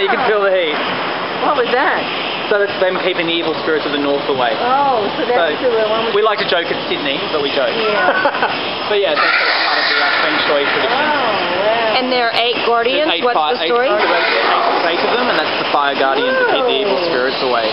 Yeah, you can feel the heat. What was that? So that's them keeping the evil spirits of the north away. Oh, so that's So, the one. We like to joke at Sydney, but we joke. Yeah. but yeah, that's part of the uh, Feng Shui Oh, tradition. wow. And there are eight guardians. Eight What's fire, the story? Eight, eight, eight of them, and that's the fire guardians that keep the evil oh. spirits away.